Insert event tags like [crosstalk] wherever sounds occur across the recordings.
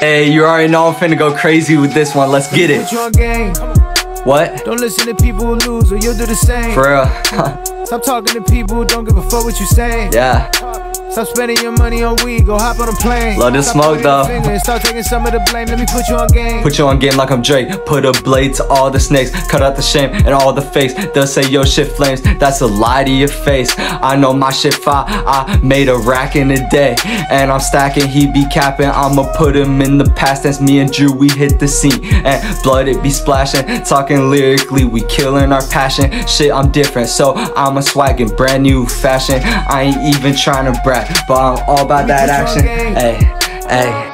Hey, you already know I'm finna go crazy with this one. Let's get it. Put you on game. What? Don't listen to people who lose, or you'll do the same. For real? [laughs] Stop talking to people who don't give a fuck what you say. yeah. Stop spending your money on weed, go hop on a plane. Love the Stop smoke, though. Start taking some of the blame. Let me put you on game. Put you on game like I'm Drake. Put a blade to all the snakes. Cut out the shame and all the fakes. They'll say yo shit flames. That's a lie to your face. I know my shit fire. I made a rack in a day. And I'm stacking, he be capping. I'ma put him in the past tense. Me and Drew, we hit the scene. And blood it be splashing. Talking lyrically, we killing our passion. Shit, I'm different. So I'm a swaggin' brand new fashion. I ain't even trying to brag. But I'm all about that action. Hey, hey.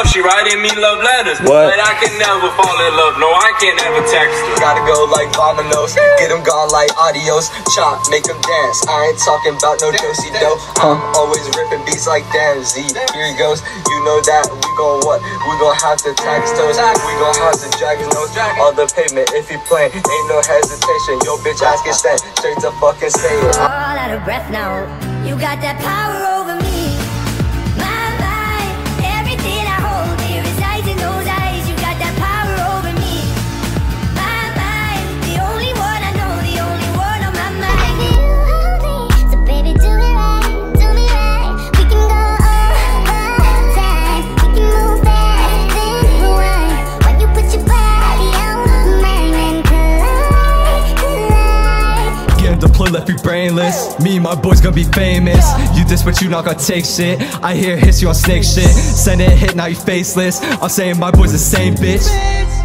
Love, she writing me love letters. What? But I can never fall in love. No, I can never text her. Gotta go like Vominos, get them gone like adios. Chop, make them dance. I ain't talking about no dosey do. I'm always ripping beats like damn Z. Here he goes. You know that we gon' what? We gon' have to tax toes. We gon' have to drag his nose on the pavement if he playin'. Ain't no hesitation. Yo, bitch, ask it stand. Straight to fucking say it. all out of breath now. You got that power brainless. Me and my boys gonna be famous. You this, but you not gonna take shit. I hear hiss you on snake shit. Send it hit, now you faceless. I'm saying my boys the same bitch.